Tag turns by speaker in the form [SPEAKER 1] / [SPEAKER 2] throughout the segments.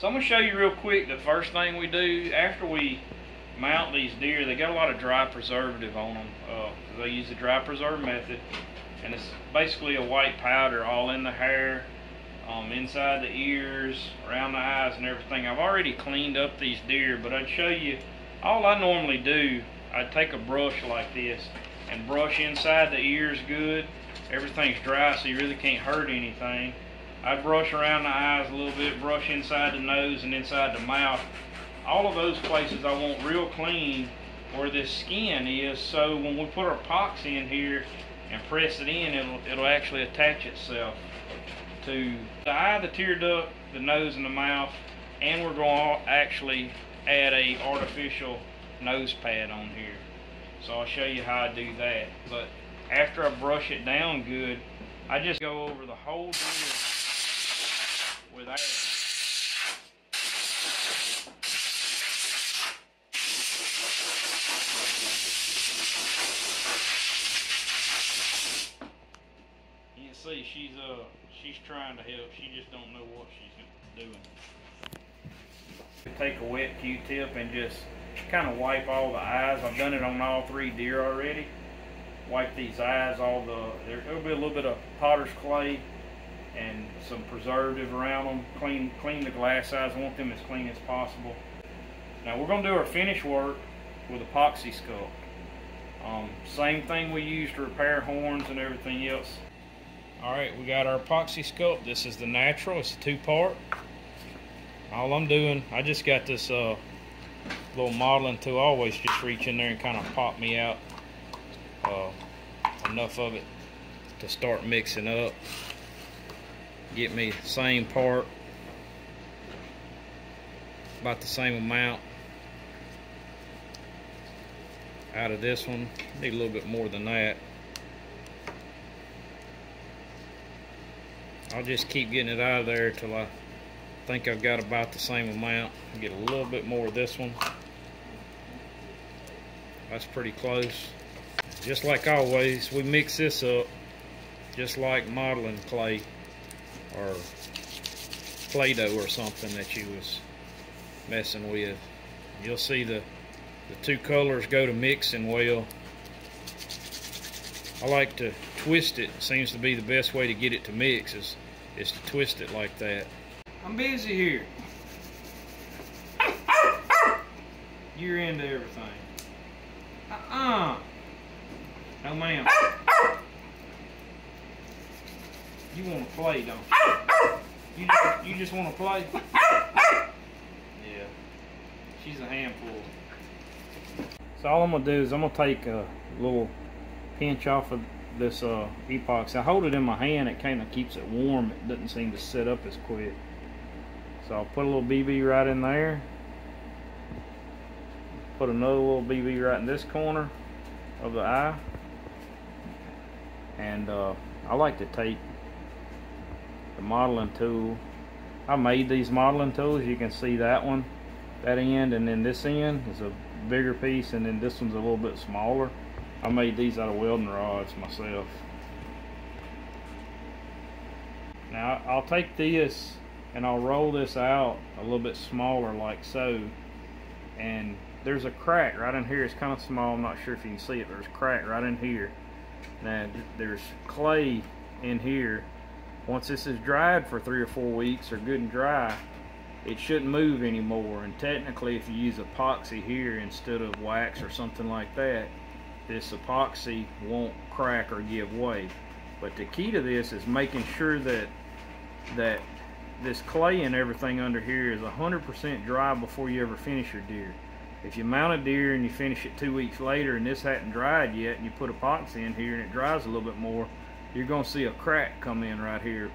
[SPEAKER 1] So I'm gonna show you real quick the first thing we do after we mount these deer. They got a lot of dry preservative on them. Uh, they use the dry preserve method, and it's basically a white powder all in the hair, um, inside the ears, around the eyes, and everything. I've already cleaned up these deer, but I'd show you. All I normally do, I'd take a brush like this and brush inside the ears good. Everything's dry, so you really can't hurt anything. I brush around the eyes a little bit, brush inside the nose and inside the mouth. All of those places I want real clean where this skin is, so when we put our epoxy in here and press it in, it'll, it'll actually attach itself to the eye, the tear duct, the nose, and the mouth, and we're going to actually add a artificial nose pad on here. So I'll show you how I do that. But after I brush it down good, I just go over the whole deer with air. You can see she's uh she's trying to help. She just don't know what she's doing. Take a wet Q-tip and just kind of wipe all the eyes. I've done it on all three deer already. Wipe these eyes, all the there'll be a little bit of potter's clay and some preservative around them. Clean clean the glass eyes. I want them as clean as possible. Now we're going to do our finish work with epoxy sculpt. Um, same thing we use to repair horns and everything else. Alright, we got our epoxy sculpt. This is the natural. It's a two-part. All I'm doing, I just got this uh, little modeling tool. I always just reach in there and kind of pop me out uh, enough of it to start mixing up get me the same part about the same amount out of this one. Need a little bit more than that. I'll just keep getting it out of there till I think I've got about the same amount. Get a little bit more of this one. That's pretty close. Just like always we mix this up just like modeling clay or Play-Doh or something that you was messing with. You'll see the, the two colors go to mixing well. I like to twist it. Seems to be the best way to get it to mix is, is to twist it like that. I'm busy here. You're into everything. Uh-uh. No, ma'am. You want to play, don't you? You just, you just want to play? Yeah. She's a handful. So all I'm going to do is I'm going to take a little pinch off of this uh, epoxy. I hold it in my hand. It kind of keeps it warm. It doesn't seem to set up as quick. So I'll put a little BB right in there. Put another little BB right in this corner of the eye. And uh, I like to take the modeling tool. I made these modeling tools. You can see that one, that end, and then this end is a bigger piece, and then this one's a little bit smaller. I made these out of welding rods myself. Now I'll take this and I'll roll this out a little bit smaller like so and there's a crack right in here it's kind of small I'm not sure if you can see it there's a crack right in here now there's clay in here once this is dried for three or four weeks or good and dry, it shouldn't move anymore. And technically, if you use epoxy here instead of wax or something like that, this epoxy won't crack or give way. But the key to this is making sure that that this clay and everything under here is 100% dry before you ever finish your deer. If you mount a deer and you finish it two weeks later and this hadn't dried yet and you put epoxy in here and it dries a little bit more, you're going to see a crack come in right here,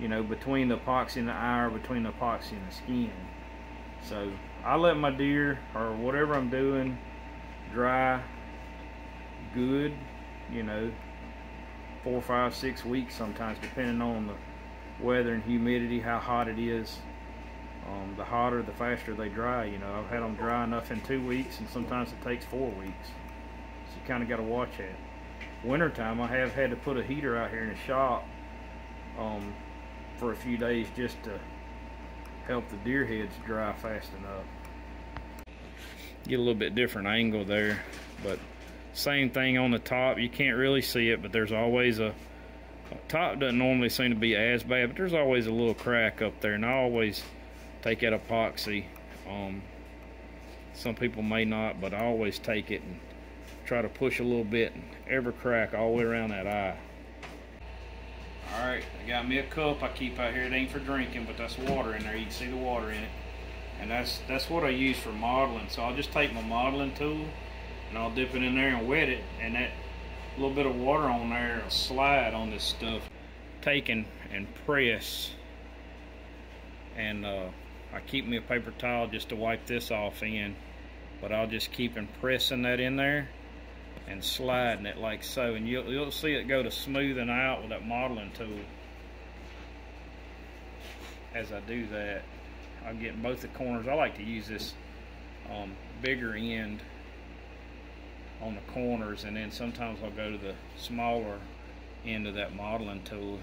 [SPEAKER 1] you know, between the epoxy and the or between the epoxy and the skin. So I let my deer or whatever I'm doing dry good, you know, four, five, six weeks sometimes, depending on the weather and humidity, how hot it is. Um, the hotter, the faster they dry. You know, I've had them dry enough in two weeks, and sometimes it takes four weeks. So you kind of got to watch that wintertime, I have had to put a heater out here in the shop um, for a few days just to help the deer heads dry fast enough. Get a little bit different angle there, but same thing on the top. You can't really see it, but there's always a, top doesn't normally seem to be as bad, but there's always a little crack up there, and I always take that epoxy. Um, some people may not, but I always take it and try to push a little bit and every crack all the way around that eye. All right, I got me a cup I keep out here. It ain't for drinking, but that's water in there. You can see the water in it. And that's that's what I use for modeling. So I'll just take my modeling tool and I'll dip it in there and wet it. And that little bit of water on there will slide on this stuff. Take and, and press. And uh, I keep me a paper towel just to wipe this off in. But I'll just keep impressing that in there and sliding it like so and you'll, you'll see it go to smoothing out with that modeling tool. As I do that I'm getting both the corners. I like to use this um, bigger end on the corners and then sometimes I'll go to the smaller end of that modeling tool.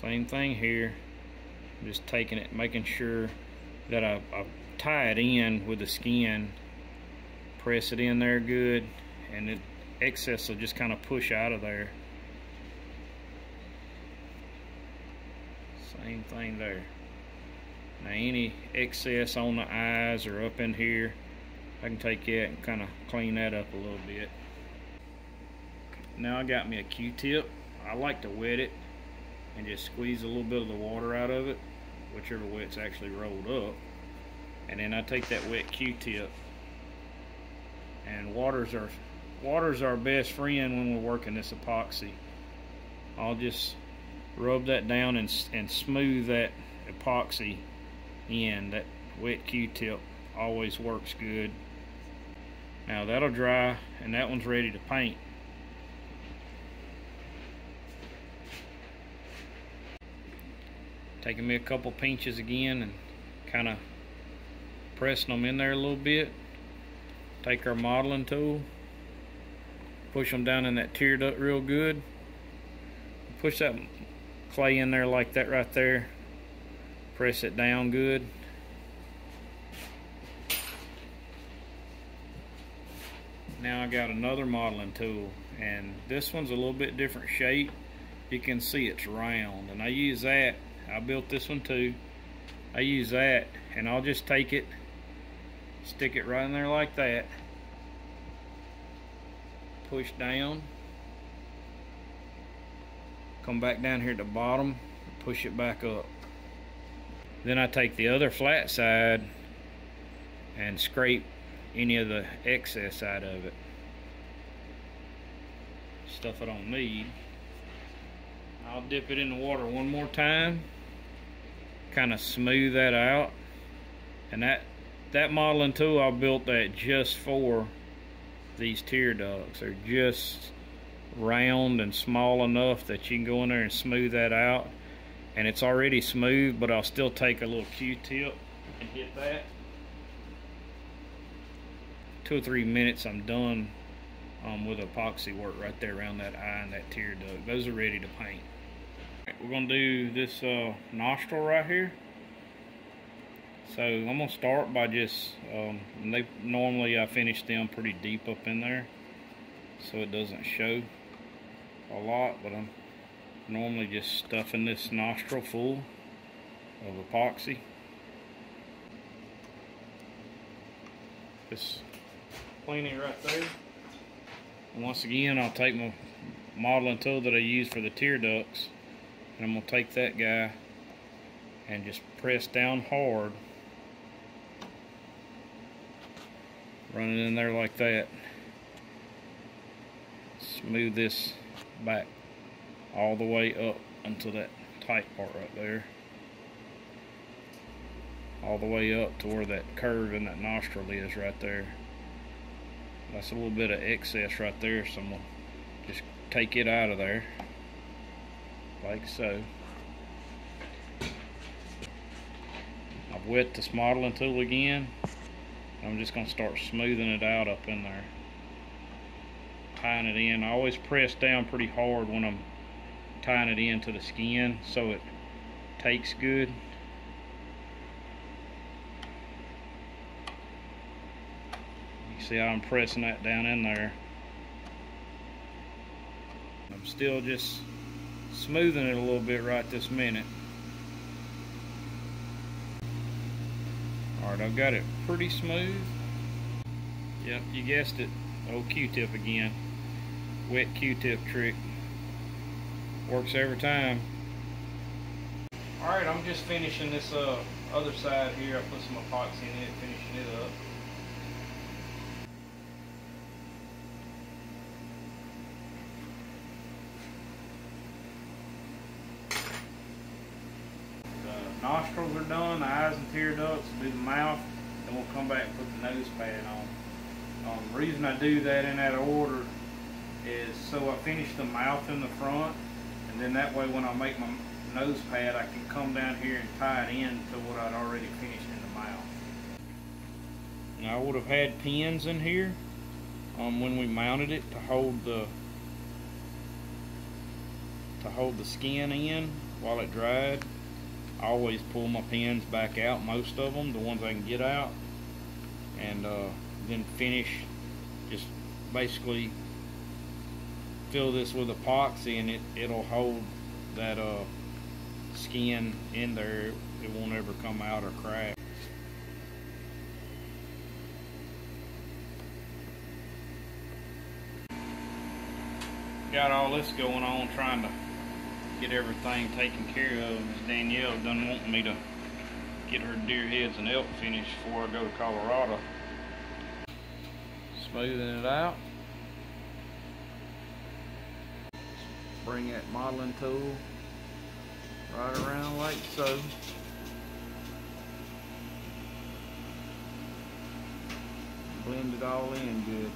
[SPEAKER 1] Same thing here I'm just taking it making sure that I, I tie it in with the skin press it in there good and it excess will just kind of push out of there. Same thing there. Now any excess on the eyes or up in here, I can take that and kind of clean that up a little bit. Now I got me a Q-tip. I like to wet it and just squeeze a little bit of the water out of it, whichever way it's actually rolled up. And then I take that wet Q-tip and waters are water's our best friend when we're working this epoxy. I'll just rub that down and, and smooth that epoxy in. That wet Q-tip always works good. Now that'll dry and that one's ready to paint. Taking me a couple pinches again and kind of pressing them in there a little bit. Take our modeling tool push them down in that tear duct real good. Push that clay in there like that right there. Press it down good. Now I got another modeling tool and this one's a little bit different shape. You can see it's round and I use that. I built this one too. I use that and I'll just take it stick it right in there like that push down. Come back down here at the bottom push it back up. Then I take the other flat side and scrape any of the excess out of it. Stuff I don't need. I'll dip it in the water one more time kind of smooth that out. And that that modeling tool I built that just for these tear ducts. are just round and small enough that you can go in there and smooth that out. And it's already smooth, but I'll still take a little Q-tip and hit that. Two or three minutes, I'm done um, with epoxy work right there around that eye and that tear duct. Those are ready to paint. We're gonna do this uh, nostril right here. So I'm gonna start by just, um, they normally I finish them pretty deep up in there so it doesn't show a lot, but I'm normally just stuffing this nostril full of epoxy. Just cleaning right there. And once again, I'll take my modeling tool that I use for the tear ducts and I'm gonna take that guy and just press down hard run it in there like that. Smooth this back all the way up until that tight part right there. All the way up to where that curve in that nostril is right there. That's a little bit of excess right there so I'm gonna just take it out of there like so. I've wet this modeling tool again I'm just going to start smoothing it out up in there. Tying it in. I always press down pretty hard when I'm tying it into the skin so it takes good. You see how I'm pressing that down in there. I'm still just smoothing it a little bit right this minute. Alright, I've got it pretty smooth. Yep, you guessed it. Old Q-tip again. Wet Q-tip trick. Works every time. Alright, I'm just finishing this uh, other side here. I put some epoxy in it, finishing it up. The nostrils are done, the eyes and tear ducts, do the mouth, then we'll come back and put the nose pad on. Um, the reason I do that in that order is so I finish the mouth in the front, and then that way when I make my nose pad, I can come down here and tie it in to what I'd already finished in the mouth. Now I would have had pins in here um, when we mounted it to hold the to hold the skin in while it dried. I always pull my pins back out, most of them, the ones I can get out, and uh, then finish just basically fill this with epoxy and it, it'll hold that uh, skin in there. It won't ever come out or crack. Got all this going on trying to get everything taken care of. Danielle done want me to get her deer heads and elk finished before I go to Colorado. Smoothing it out. Bring that modeling tool right around like so. Blend it all in good.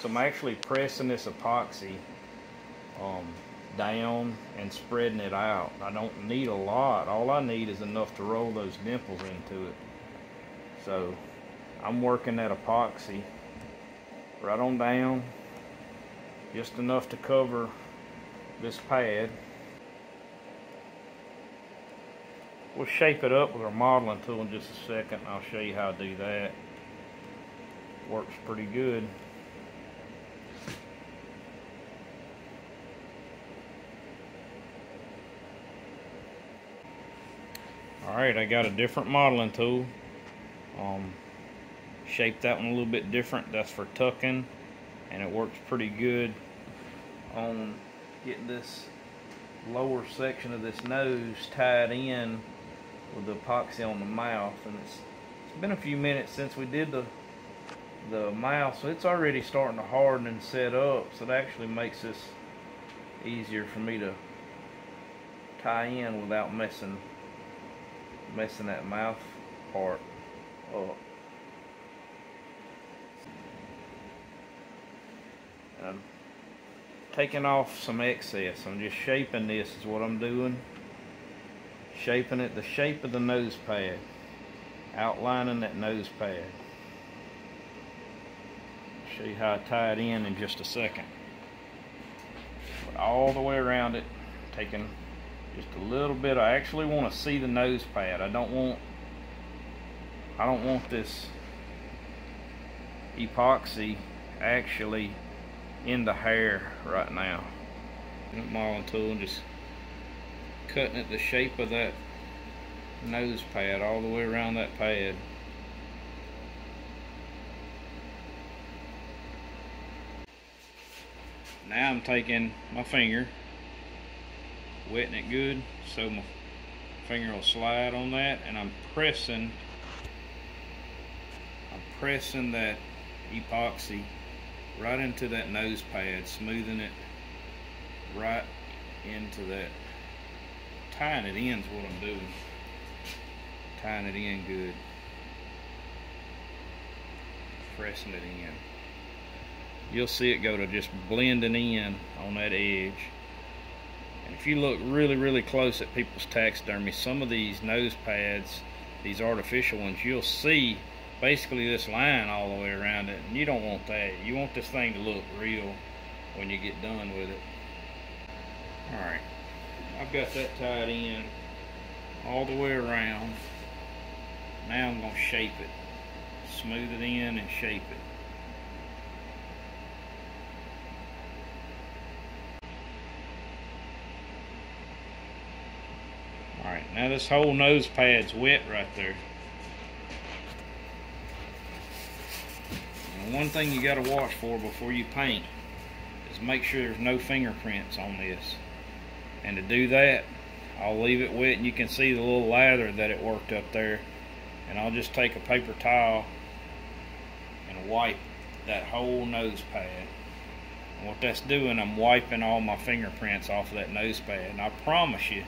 [SPEAKER 1] So I'm actually pressing this epoxy um, down and spreading it out. I don't need a lot. All I need is enough to roll those dimples into it. So I'm working that epoxy right on down, just enough to cover this pad. We'll shape it up with our modeling tool in just a second. I'll show you how to do that. Works pretty good. Alright, I got a different modeling tool. Um, shaped that one a little bit different. That's for tucking. And it works pretty good on getting this lower section of this nose tied in with the epoxy on the mouth. And it's, it's been a few minutes since we did the the mouth, so it's already starting to harden and set up. So it actually makes this easier for me to tie in without messing messing that mouth part up. And I'm taking off some excess. I'm just shaping this is what I'm doing. Shaping it the shape of the nose pad. Outlining that nose pad. Show you how I tie it in in just a second. All the way around it, taking just a little bit. I actually want to see the nose pad. I don't want I don't want this epoxy actually in the hair right now. Modeling tool and just cutting it the shape of that nose pad all the way around that pad. Now I'm taking my finger wetting it good so my finger will slide on that and I'm pressing I'm pressing that epoxy right into that nose pad smoothing it right into that. Tying it in is what I'm doing. Tying it in good. Pressing it in. You'll see it go to just blending in on that edge if you look really, really close at people's taxidermy, some of these nose pads, these artificial ones, you'll see basically this line all the way around it. And you don't want that. You want this thing to look real when you get done with it. Alright, I've got that tied in all the way around. Now I'm going to shape it. Smooth it in and shape it. Now this whole nose pad's wet right there. One thing you got to watch for before you paint is make sure there's no fingerprints on this. And to do that, I'll leave it wet and you can see the little lather that it worked up there. And I'll just take a paper towel and wipe that whole nose pad. And what that's doing, I'm wiping all my fingerprints off of that nose pad. And I promise you,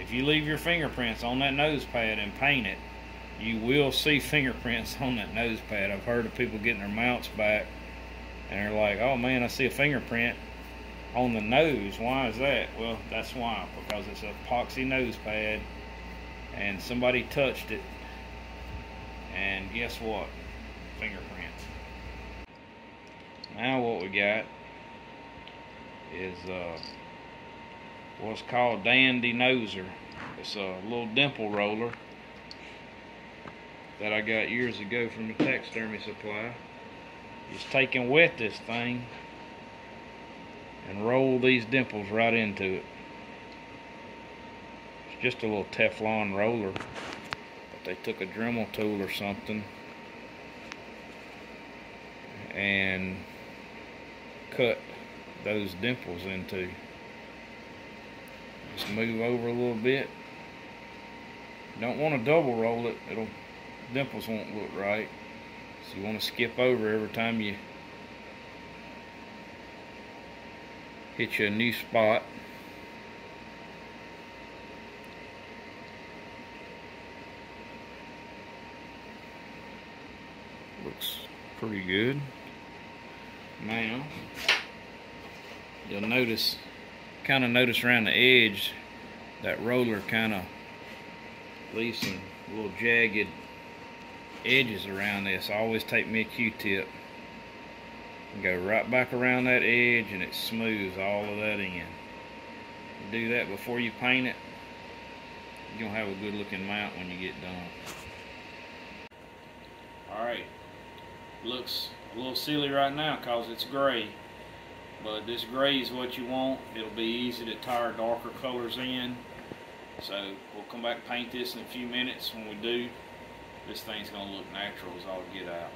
[SPEAKER 1] if you leave your fingerprints on that nose pad and paint it, you will see fingerprints on that nose pad. I've heard of people getting their mounts back and they're like, oh man, I see a fingerprint on the nose. Why is that? Well, that's why, because it's a epoxy nose pad and somebody touched it and guess what? Fingerprints. Now what we got is uh, what's called Dandy Noser. It's a little dimple roller that I got years ago from the taxidermy supply. Just take and wet this thing and roll these dimples right into it. It's just a little Teflon roller, but they took a Dremel tool or something and cut those dimples into. Just move over a little bit. Don't want to double roll it. It'll dimples won't look right. So you want to skip over every time you hit you a new spot. Looks pretty good. Now, you'll notice kind of notice around the edge that roller kind of leaves some little jagged edges around this. I always take me a Q-tip and go right back around that edge and it smooths all of that in. Do that before you paint it. You're going to have a good looking mount when you get done. Alright, looks a little silly right now because it's gray. But this gray is what you want. It'll be easy to tire darker colors in. So we'll come back paint this in a few minutes. When we do, this thing's going to look natural as all get out.